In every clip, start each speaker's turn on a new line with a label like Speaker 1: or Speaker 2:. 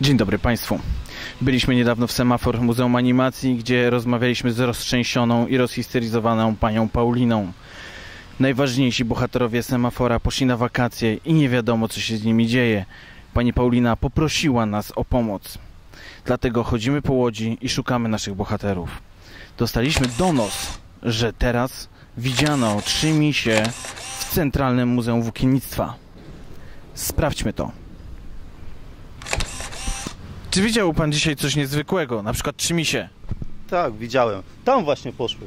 Speaker 1: Dzień dobry Państwu. Byliśmy niedawno w Semafor Muzeum Animacji, gdzie rozmawialiśmy z roztrzęsioną i rozhisteryzowaną panią Pauliną. Najważniejsi bohaterowie Semafora poszli na wakacje i nie wiadomo, co się z nimi dzieje. Pani Paulina poprosiła nas o pomoc. Dlatego chodzimy po łodzi i szukamy naszych bohaterów. Dostaliśmy donos, że teraz widziano trzy misie w Centralnym Muzeum Włókiennictwa. Sprawdźmy to. Czy widział pan dzisiaj coś niezwykłego? Na przykład trzy misie?
Speaker 2: Tak, widziałem. Tam właśnie poszły.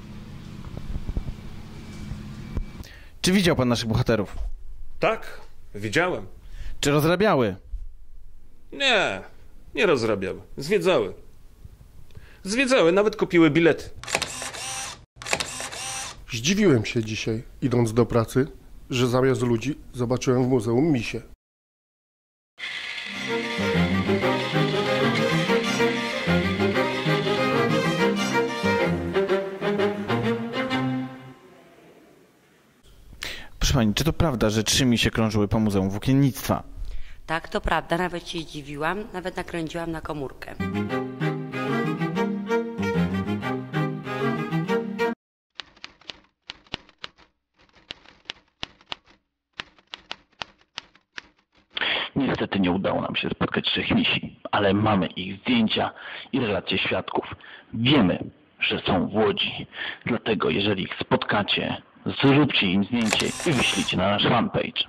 Speaker 1: Czy widział pan naszych bohaterów?
Speaker 3: Tak, widziałem.
Speaker 1: Czy rozrabiały?
Speaker 3: Nie, nie rozrabiały. Zwiedzały. Zwiedzały, nawet kupiły bilety.
Speaker 4: Zdziwiłem się dzisiaj, idąc do pracy, że zamiast ludzi zobaczyłem w muzeum misie.
Speaker 1: Proszę pani, czy to prawda, że trzy misie krążyły po Muzeum Włókiennictwa?
Speaker 5: Tak, to prawda, nawet się zdziwiłam, nawet nakręciłam na komórkę.
Speaker 6: Niestety nie udało nam się spotkać trzech misi, ale mamy ich zdjęcia i relacje świadków. Wiemy, że są w Łodzi. Dlatego jeżeli ich spotkacie, zróbcie im zdjęcie i wyślijcie na nasz fanpage.